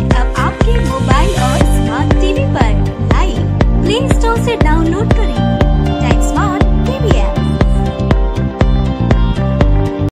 आपके मोबाइल और smart TV पर लाइव प्ले स्टोर से डाउनलोड करें।